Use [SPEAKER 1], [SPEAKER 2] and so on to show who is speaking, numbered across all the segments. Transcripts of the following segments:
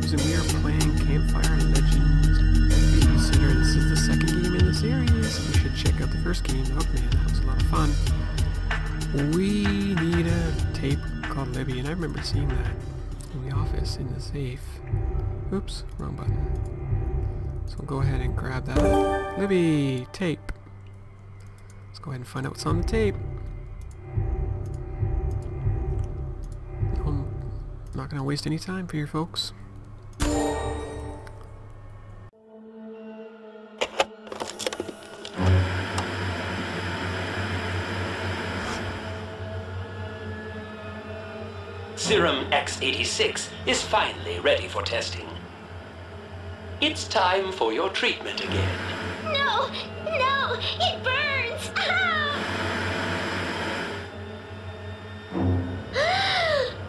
[SPEAKER 1] Libs, and we are playing Campfire Legends Babysitter. This is the second game in the series. You should check out the first game. Oh man, that was a lot of fun. We need a tape called Libby, and I remember seeing that in the office in the safe. Oops, wrong button. So we'll go ahead and grab that. Libby, tape. Let's go ahead and find out what's on the tape. I'm not going to waste any time for you folks.
[SPEAKER 2] Serum X86 is finally ready for testing. It's time for your treatment again.
[SPEAKER 3] No! No! It burns! Ah.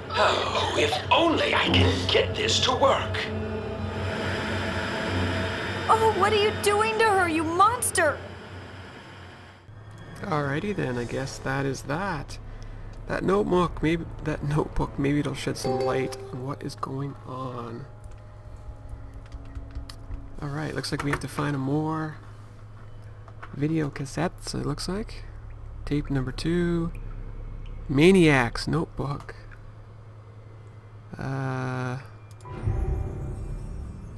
[SPEAKER 2] Oh, if only I can get this to work.
[SPEAKER 4] Oh, what are you doing to her, you monster?
[SPEAKER 1] Alrighty then, I guess that is that. That notebook, maybe that notebook, maybe it'll shed some light on what is going on. Alright, looks like we have to find a more video cassettes, it looks like. Tape number two. Maniacs notebook. Uh,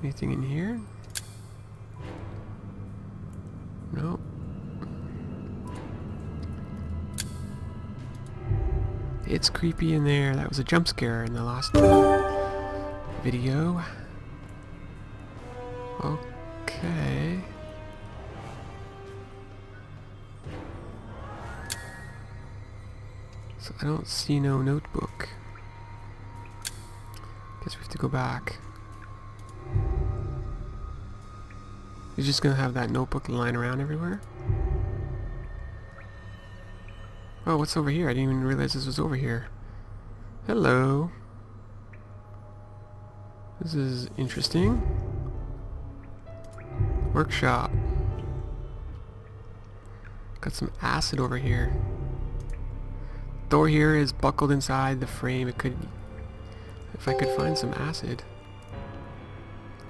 [SPEAKER 1] anything in here? Nope. It's creepy in there. That was a jump scare in the last uh, video. Okay. So I don't see no notebook. Guess we have to go back. You're just gonna have that notebook lying around everywhere? Oh, what's over here? I didn't even realize this was over here. Hello. This is interesting. Workshop. Got some acid over here. Door here is buckled inside the frame. It could... If I could find some acid.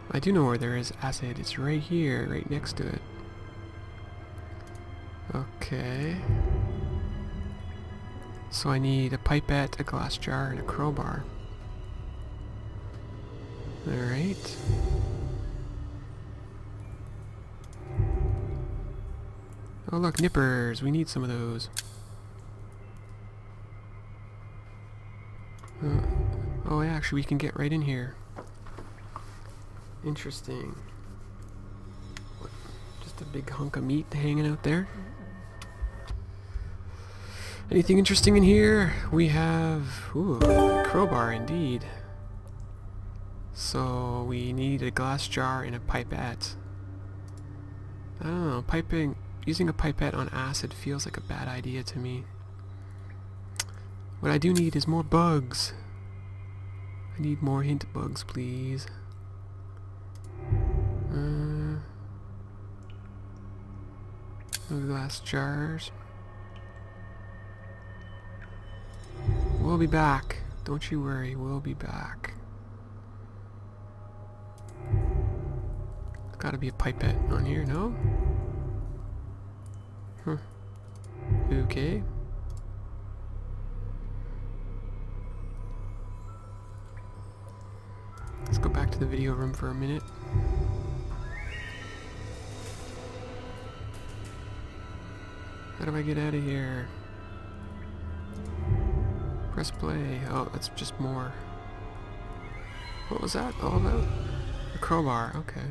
[SPEAKER 1] I do know where there is acid. It's right here, right next to it. Okay. So I need a pipette, a glass jar, and a crowbar. Alright. Oh look, nippers! We need some of those. Uh, oh yeah, actually we can get right in here. Interesting. Just a big hunk of meat hanging out there. Anything interesting in here? We have... Ooh, crowbar indeed. So we need a glass jar and a pipette. I don't know, piping... Using a pipette on acid feels like a bad idea to me. What I do need is more bugs. I need more hint bugs, please. Uh, glass jars. We'll be back. Don't you worry, we'll be back. There's gotta be a pipette on here, no? Huh. Okay. Let's go back to the video room for a minute. How do I get out of here? Press play. Oh, that's just more. What was that all about? A crowbar, okay.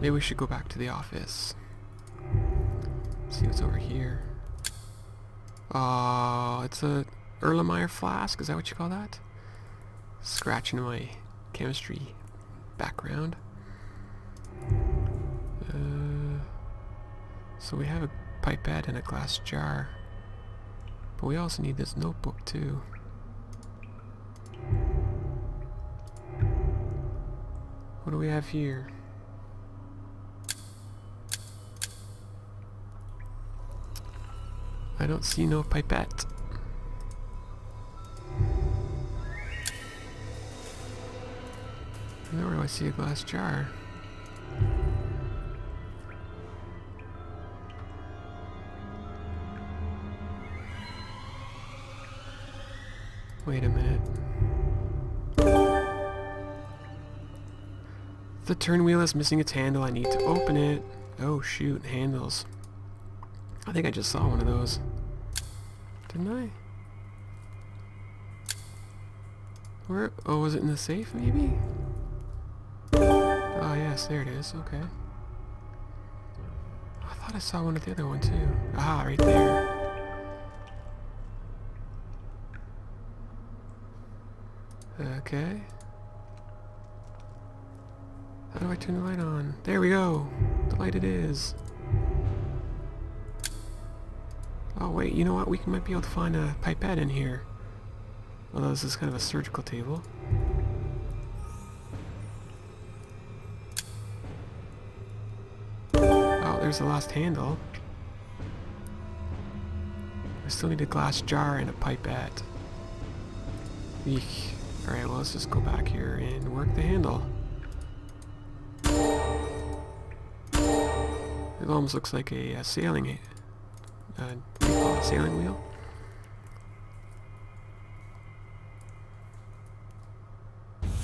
[SPEAKER 1] Maybe we should go back to the office. See what's over here. Oh, it's a Erlenmeyer flask, is that what you call that? Scratching my chemistry background. Uh, so we have a pipette and a glass jar. But we also need this notebook too. What do we have here? I don't see no pipette. Where do I see a glass jar? Wait a minute. The turn wheel is missing its handle. I need to open it. Oh shoot, handles. I think I just saw one of those. Didn't I? Where? Oh, was it in the safe maybe? Oh yes, there it is. Okay. I thought I saw one of the other one too. Ah, right there. Okay. How do I turn the light on? There we go. The light it is. Oh wait, you know what? We might be able to find a pipette in here. Although this is kind of a surgical table. Oh, there's the last handle. I still need a glass jar and a pipette. Eek. Alright, well let's just go back here and work the handle. It almost looks like a, a sailing, uh, call it, sailing wheel?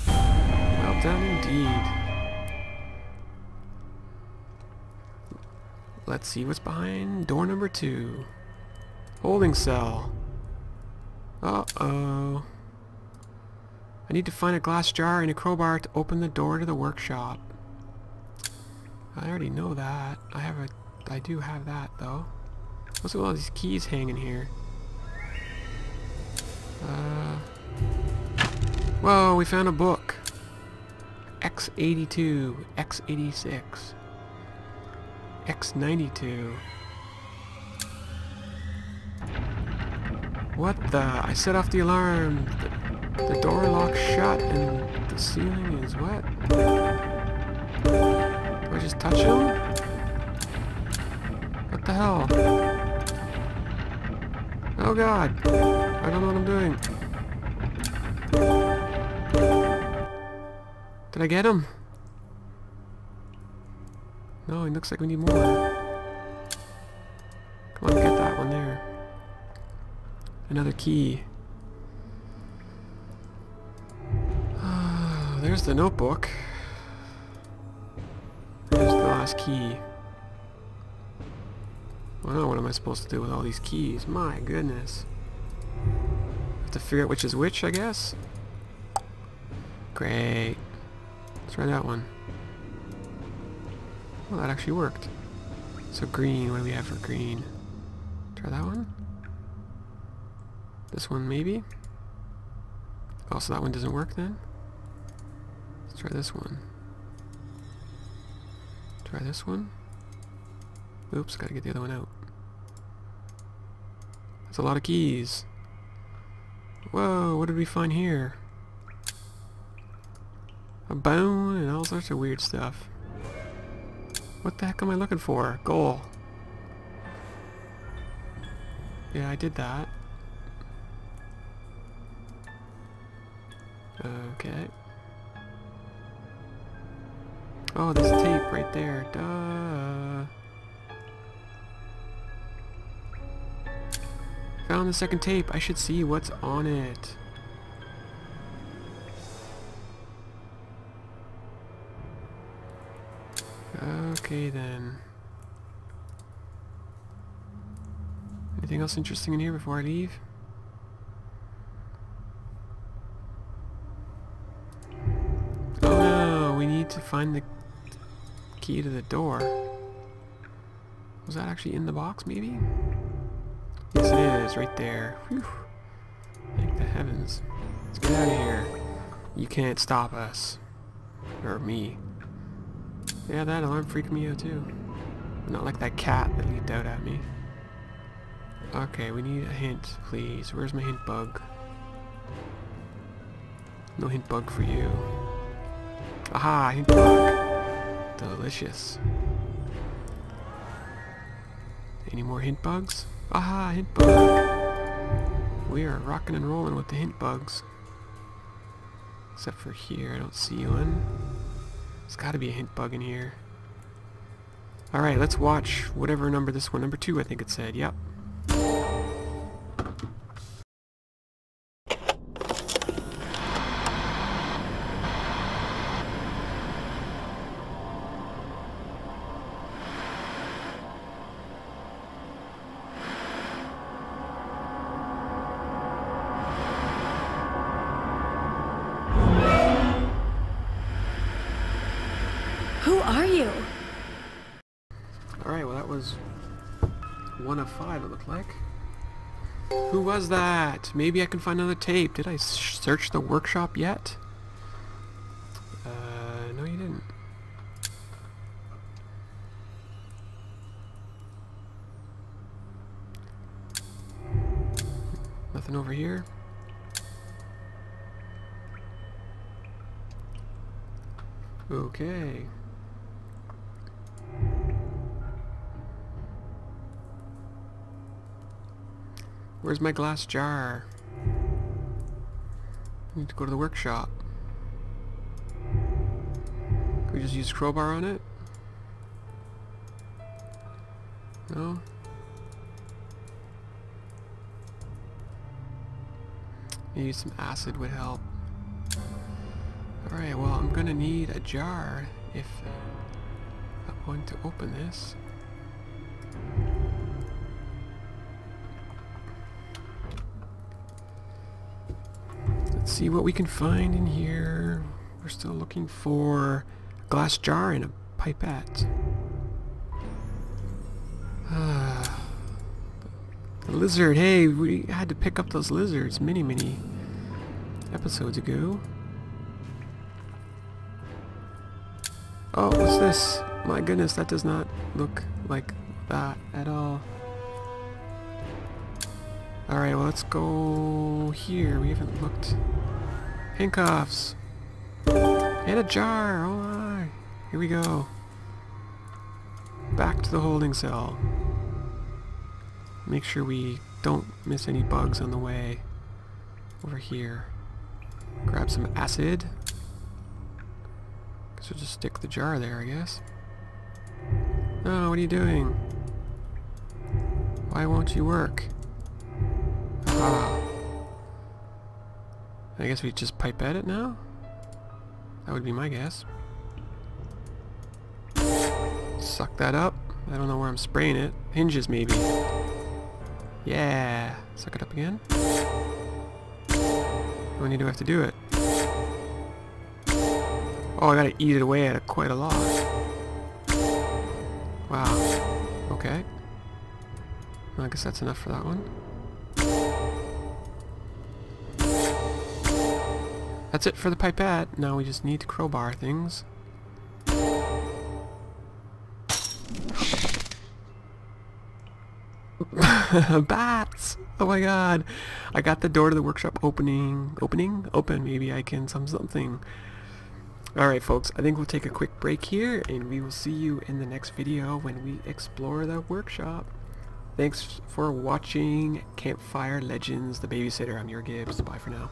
[SPEAKER 1] Well done indeed. Let's see what's behind door number two. Holding cell. Uh-oh. I need to find a glass jar and a crowbar to open the door to the workshop. I already know that. I have a... I do have that, though. What's with all these keys hanging here? Uh... Whoa, we found a book. X82, X86, X92. What the? I set off the alarm. The, the door locks shut and the ceiling is wet. Do I just touch him? What the hell? Oh god. I don't know what I'm doing. Did I get him? No, it looks like we need more. Come on, get that one there. Another key. There's the notebook. There's the last key. Well, what am I supposed to do with all these keys? My goodness. Have to figure out which is which, I guess? Great. Let's try that one. Well, that actually worked. So green, what do we have for green? Try that one? This one, maybe? Oh, so that one doesn't work then? Try this one. Try this one. Oops, gotta get the other one out. That's a lot of keys. Whoa, what did we find here? A bone and all sorts of weird stuff. What the heck am I looking for? Goal. Yeah, I did that. Okay. Oh, there's tape right there. Duh. Found the second tape. I should see what's on it. Okay then. Anything else interesting in here before I leave? Oh no, we need to find the key to the door. Was that actually in the box maybe? Yes it is, right there. Whew. Thank the heavens. Let's get out of here. You can't stop us. Or me. Yeah, that alarm freaked me out too. Not like that cat that leaped out at me. Okay, we need a hint, please. Where's my hint bug? No hint bug for you. Aha, hint. Delicious. Any more hint bugs? Aha, hint bug. We are rocking and rolling with the hint bugs. Except for here, I don't see one. There's got to be a hint bug in here. Alright, let's watch whatever number this one. Number two, I think it said. Yep.
[SPEAKER 4] Are you?
[SPEAKER 1] Alright, well that was one of five, it looked like. Who was that? Maybe I can find another tape. Did I search the workshop yet? Uh, no you didn't. Nothing over here. Okay. Where's my glass jar? I need to go to the workshop. Can we just use crowbar on it? No? Maybe some acid would help. Alright, well I'm gonna need a jar if I'm going to open this. Let's see what we can find in here. We're still looking for a glass jar and a pipette. Ah, the lizard. Hey, we had to pick up those lizards many, many episodes ago. Oh, what's this? My goodness, that does not look like that at all. Alright, well let's go here. We haven't looked. Handcuffs. And a jar. Oh my. Here we go. Back to the holding cell. Make sure we don't miss any bugs on the way. Over here. Grab some acid. Guess we'll just stick the jar there, I guess. Oh, what are you doing? Why won't you work? Ah. I guess we just pipe at it now? That would be my guess. Suck that up. I don't know where I'm spraying it. Hinges, maybe. Yeah. Suck it up again. How many do I have to do it? Oh, I gotta eat it away at it quite a lot. Wow. Okay. Well, I guess that's enough for that one. That's it for the pipette. Now we just need to crowbar things. Bats! Oh my god. I got the door to the workshop opening. Opening? Open. Maybe I can some something. Alright folks, I think we'll take a quick break here and we will see you in the next video when we explore the workshop. Thanks for watching Campfire Legends, The Babysitter. I'm your Gibs. Bye for now.